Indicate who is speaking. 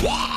Speaker 1: Yeah.